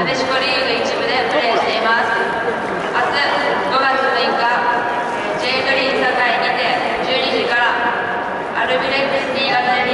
なでしこリーグ1部でプレーしています。明日5月6日 J グリーン境にて12時からアルビレックス D アナ